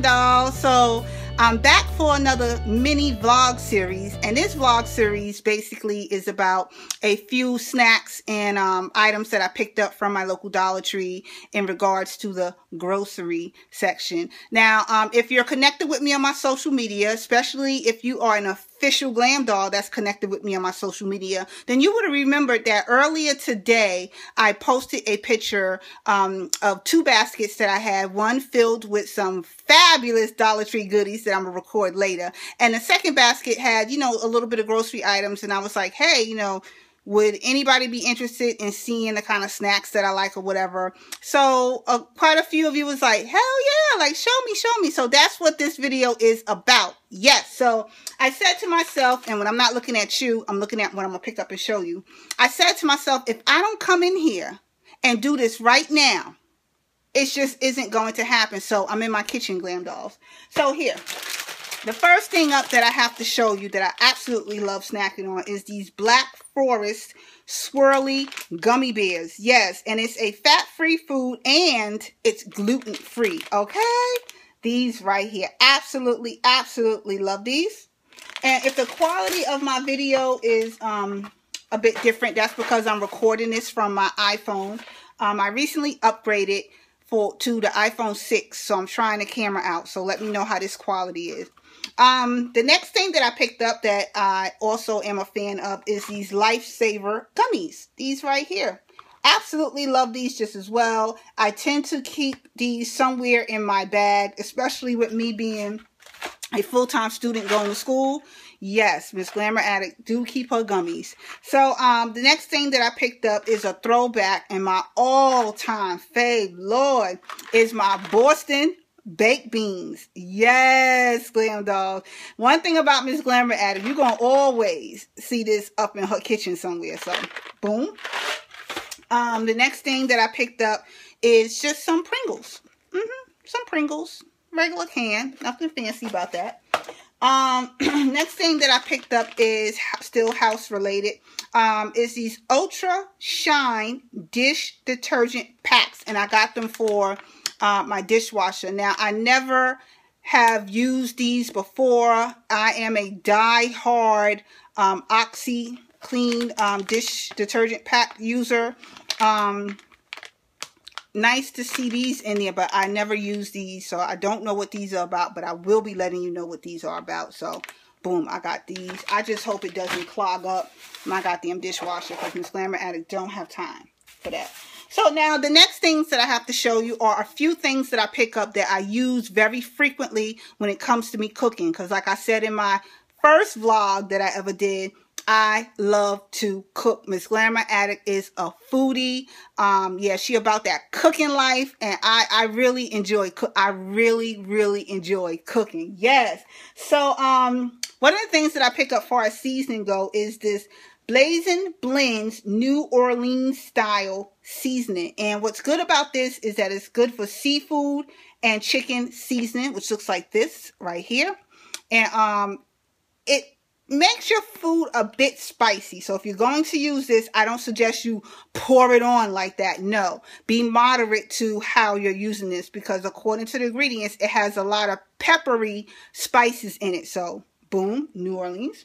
Glam Doll. So I'm back for another mini vlog series. And this vlog series basically is about a few snacks and um, items that I picked up from my local Dollar Tree in regards to the grocery section. Now, um, if you're connected with me on my social media, especially if you are an official glam doll that's connected with me on my social media, then you would have remembered that earlier today I posted a picture um, of two baskets that I had, one filled with some fabulous Dollar Tree goodies that I'm gonna record later, and the second basket had, you know, a little bit of grocery items, and I was like, hey, you know, would anybody be interested in seeing the kind of snacks that I like or whatever? So uh, quite a few of you was like, hell yeah, like show me, show me. So that's what this video is about. Yes. So I said to myself, and when I'm not looking at you, I'm looking at what I'm going to pick up and show you. I said to myself, if I don't come in here and do this right now, it just isn't going to happen. So I'm in my kitchen, Glam Dolls. So here, the first thing up that I have to show you that I absolutely love snacking on is these Black Forest Swirly Gummy Bears. Yes, and it's a fat-free food and it's gluten-free, okay? These right here. Absolutely, absolutely love these. And if the quality of my video is um, a bit different, that's because I'm recording this from my iPhone. Um, I recently upgraded for to the iPhone 6, so I'm trying the camera out. So let me know how this quality is. Um, the next thing that I picked up that I also am a fan of is these Lifesaver gummies. These right here. Absolutely love these just as well. I tend to keep these somewhere in my bag, especially with me being a full-time student going to school. Yes, Miss Glamour Addict do keep her gummies. So um, the next thing that I picked up is a throwback and my all-time fave, Lord, is my Boston baked beans. Yes, Glam Doll. One thing about Miss Glamour Addict, you're going to always see this up in her kitchen somewhere. So, boom. Um, the next thing that I picked up is just some Pringles. Mm -hmm. Some Pringles. Regular can. Nothing fancy about that. Um, next thing that I picked up is still house related. Um, is these Ultra Shine dish detergent packs. And I got them for uh, my dishwasher. Now, I never have used these before. I am a die-hard um, Oxy Clean um, dish detergent pack user. Um, nice to see these in there, but I never use these, so I don't know what these are about, but I will be letting you know what these are about. So, boom, I got these. I just hope it doesn't clog up my goddamn dishwasher because Miss Glamour Addict don't have time for that. So now the next things that I have to show you are a few things that I pick up that I use very frequently when it comes to me cooking. Because like I said in my first vlog that I ever did, I love to cook. Miss Glamour Addict is a foodie. Um, yeah, she about that cooking life, and I I really enjoy cook. I really really enjoy cooking. Yes. So um, one of the things that I pick up far as seasoning go is this Blazing Blends New Orleans style seasoning. And what's good about this is that it's good for seafood and chicken seasoning, which looks like this right here. And um, it makes your food a bit spicy. So if you're going to use this, I don't suggest you pour it on like that. No, be moderate to how you're using this because according to the ingredients, it has a lot of peppery spices in it. So boom, New Orleans.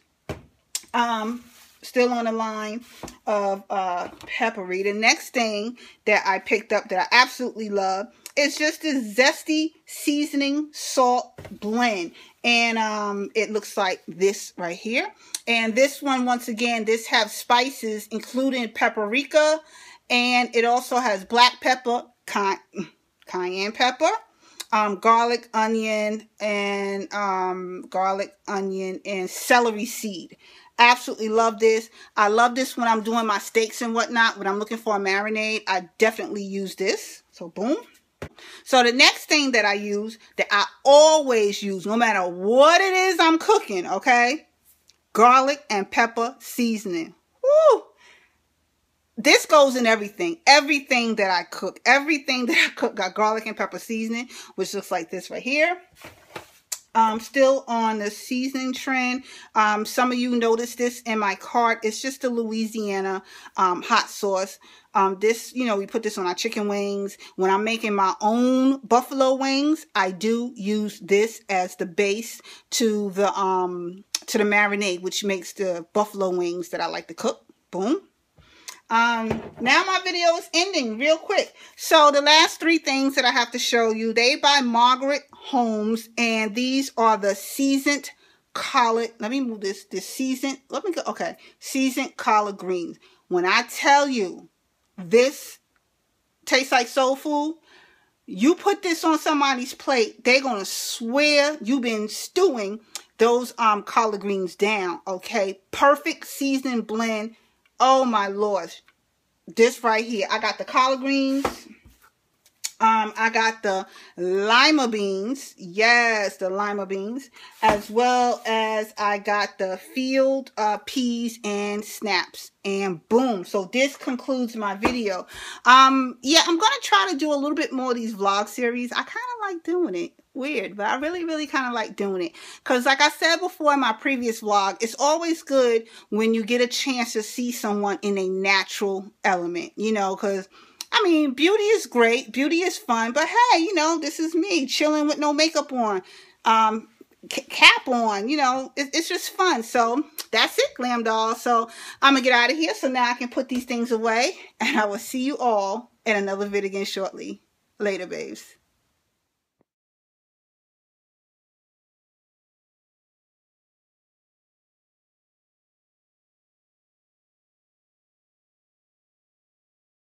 Um, still on the line of uh, peppery. The next thing that I picked up that I absolutely love is just this zesty seasoning salt blend. And um, it looks like this right here. And this one, once again, this has spices, including paprika. And it also has black pepper, cayenne pepper, um, garlic, onion, and um, garlic, onion, and celery seed. Absolutely love this. I love this when I'm doing my steaks and whatnot. When I'm looking for a marinade, I definitely use this. So boom. So the next thing that I use, that I always use, no matter what it is I'm cooking, okay? Garlic and pepper seasoning. Woo! This goes in everything. Everything that I cook. Everything that I cook got garlic and pepper seasoning, which looks like this right here. Um, still on the seasoning trend. Um, some of you noticed this in my cart. It's just the Louisiana um, hot sauce. Um, this, you know, we put this on our chicken wings. When I'm making my own buffalo wings, I do use this as the base to the um to the marinade, which makes the buffalo wings that I like to cook. Boom. Um, now my video is ending real quick. So the last three things that I have to show you, they by Margaret Holmes, and these are the seasoned collard. Let me move this. This seasoned. Let me go. Okay, seasoned collard greens. When I tell you this tastes like soul food, you put this on somebody's plate, they're gonna swear you've been stewing those um collard greens down. Okay, perfect seasoning blend Oh my lord. This right here. I got the collard greens. Um, I got the lima beans. Yes, the lima beans. As well as I got the field uh, peas and snaps. And boom. So this concludes my video. Um, yeah, I'm going to try to do a little bit more of these vlog series. I kind of like doing it weird, but I really, really kind of like doing it. Because like I said before in my previous vlog, it's always good when you get a chance to see someone in a natural element, you know, because I mean, beauty is great. Beauty is fun. But hey, you know, this is me chilling with no makeup on. Um, cap on, you know, it, it's just fun. So that's it, glam doll. So I'm to get out of here so now I can put these things away. And I will see you all in another video again shortly. Later, babes.